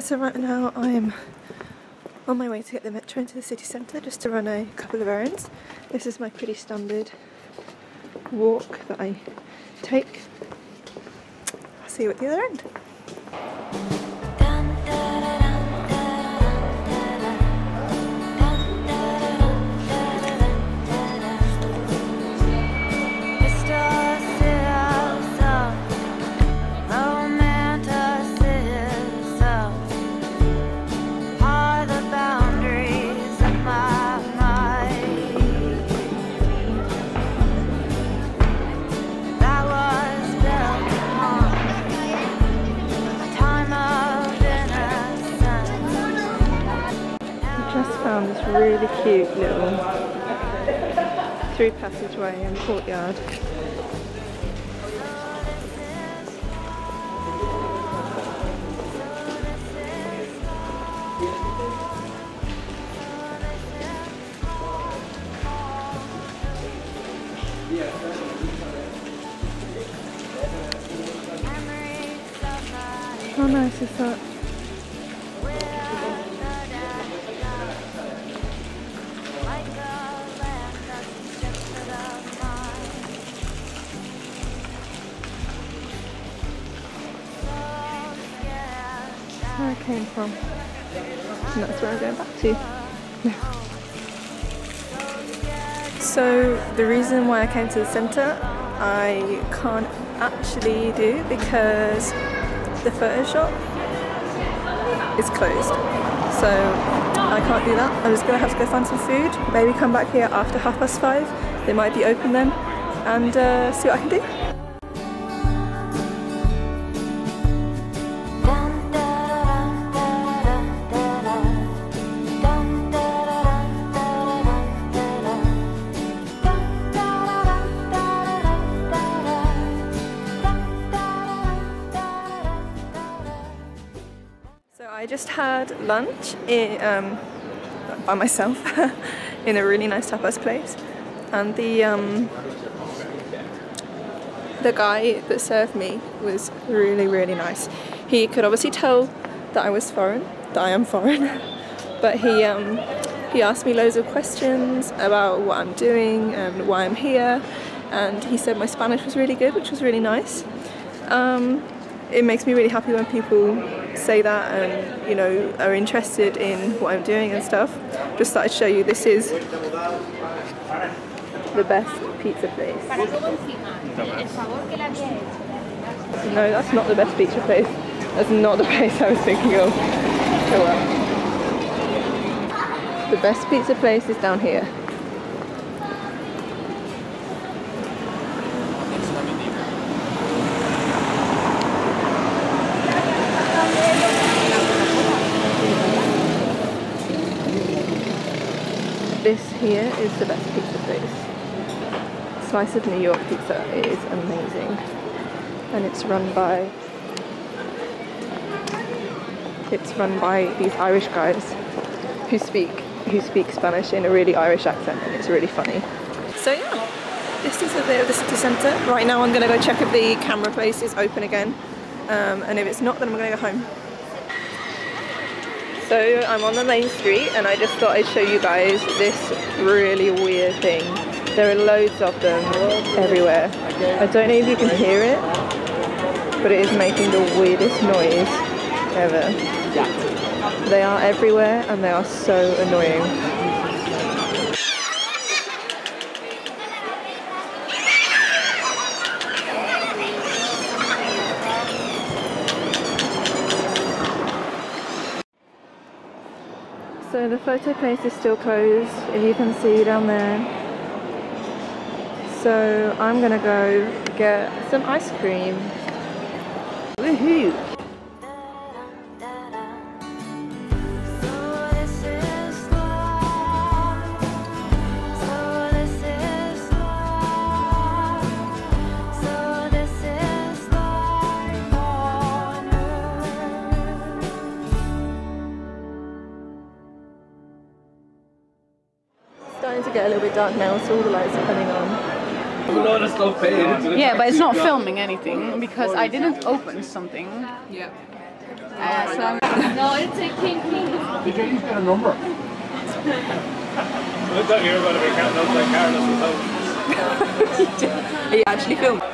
So right now I'm on my way to get the metro into the city centre just to run a couple of errands. This is my pretty standard walk that I take. I'll see you at the other end. Really cute little through passageway and courtyard. How nice is that? Where I came from. And that's where I'm going back to. So the reason why I came to the centre I can't actually do because the photo shop is closed. So I can't do that. I'm just gonna have to go find some food, maybe come back here after half past five. They might be open then and uh, see what I can do. So I just had lunch in, um, by myself in a really nice tapas place, and the um, the guy that served me was really really nice. He could obviously tell that I was foreign, that I am foreign, but he um, he asked me loads of questions about what I'm doing and why I'm here, and he said my Spanish was really good, which was really nice. Um, it makes me really happy when people say that and you know are interested in what I'm doing and stuff. Just thought I'd show you this is the best pizza place. No, that's not the best pizza place. That's not the place I was thinking of. Oh well. The best pizza place is down here. This here is the best pizza place. Slice of New York pizza is amazing. And it's run by it's run by these Irish guys who speak who speak Spanish in a really Irish accent and it's really funny. So yeah, this is a bit of the city centre. Right now I'm gonna go check if the camera place is open again. Um, and if it's not then I'm gonna go home. So I'm on the main street and I just thought I'd show you guys this really weird thing. There are loads of them everywhere. I don't know if you can hear it, but it is making the weirdest noise ever. They are everywhere and they are so annoying. The photo place is still closed, if you can see down there. So I'm gonna go get some ice cream. Woohoo! starting to get a little bit dark now, so all the lights are coming on. Yeah, but it's not filming anything because I didn't open something. Yeah. Uh, so I'm no, it's a king king. Did you get a number? Look out here about a car, not like careless without. Are you actually filming?